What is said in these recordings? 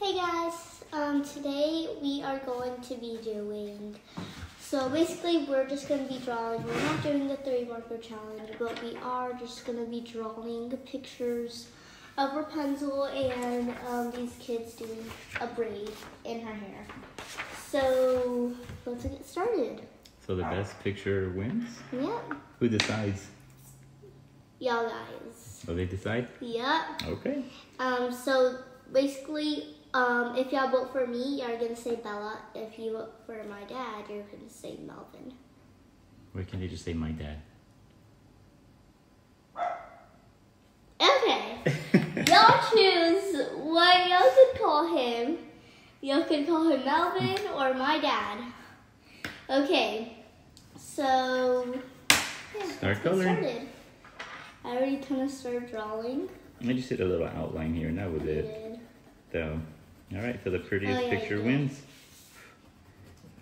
Hey guys, um, today we are going to be doing. So basically, we're just going to be drawing. We're not doing the three marker challenge, but we are just going to be drawing pictures of Rapunzel and um, these kids doing a braid in her hair. So let's get started. So the best picture wins? Yep, Who decides? y'all guys. Oh, they decide? Yep. Okay. Um, so basically, um, if y'all vote for me, you're gonna say Bella. If you vote for my dad, you're gonna say Melvin. Why can't they just say my dad? Okay. y'all choose what y'all could call him. Y'all could call him Melvin or my dad. Okay. So yeah, Start coloring. I already kind of started drawing. I just did a little outline here, and that was it. did. So, all right. So the prettiest Oh, yeah, picture wins.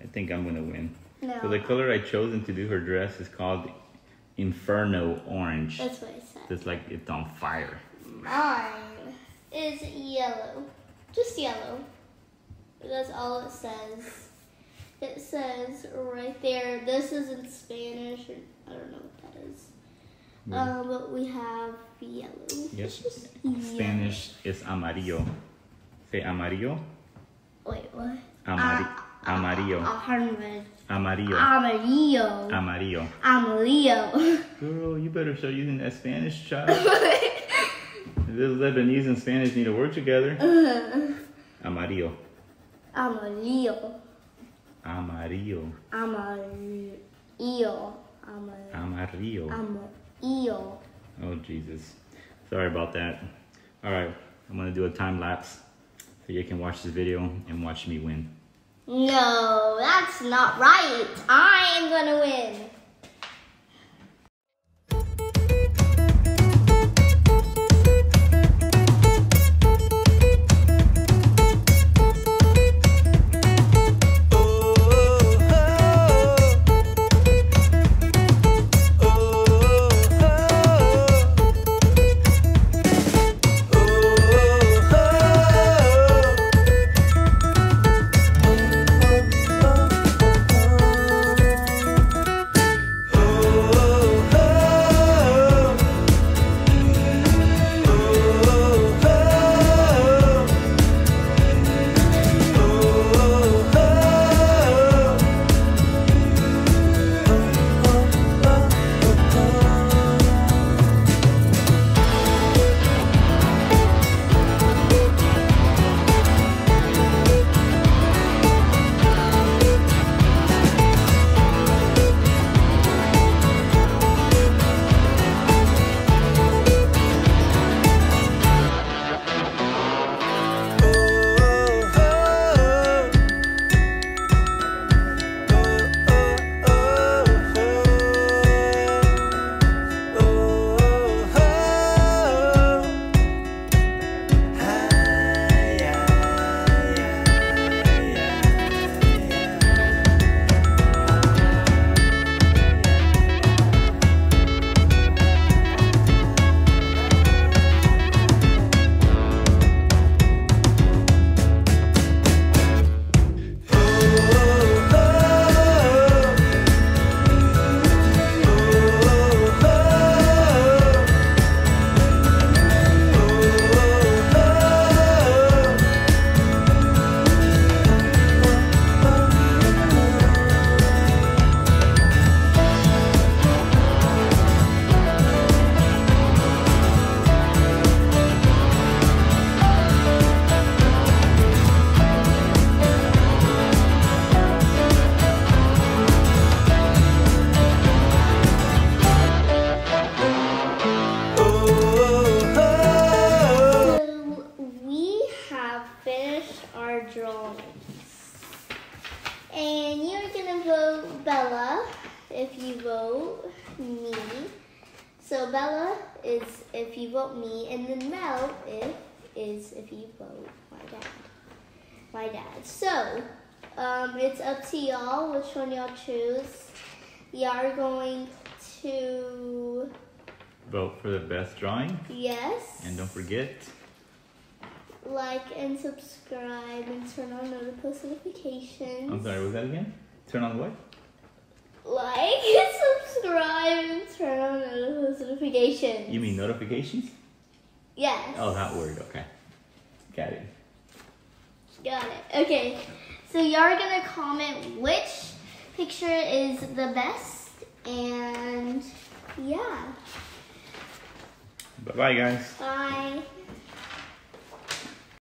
I think I'm gonna win. No, So the color I chosen to do her dress is called Inferno Orange. that's what I said. It's like it's on fire. Mine is yellow. Just yellow. That's all it says. It says right there, this is in Spanish, or I don't know what that is. Um, but we have yellow. Yes. Just yellow. Spanish is amarillo. Say amarillo. Wait, what? Amari- ah, ah, A ah, amarillo. Amarillo. Amarillo. Amarillo. Amarillo. Girl, you better start using that Spanish, child. This Lebanese and Spanish need to work together. Amarillo. Amarillo. Amarillo. Amarillo. Amarillo. Amarillo. Amarillo. Oh, Jesus. Sorry about that. All right, I'm gonna do a time lapse you can watch this video and watch me win. No, that's not right. I am gonna win. Bella if you vote me. So Bella is if you vote me, and then Mel if is if you vote my dad. My dad. So um, it's up to y'all which one y'all choose. We are going to Vote for the best drawing. yes. And don't forget, like and subscribe and turn on notifications. notifications. I'm sorry, was that again? Turn on the what? Like subscribe and turn on notifications. You mean notifications? Yes. Oh, that word, okay. Got it. Got it. Okay. So y'all are gonna comment which picture is the best and yeah. Bye bye, guys. Bye.